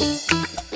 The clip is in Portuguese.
Música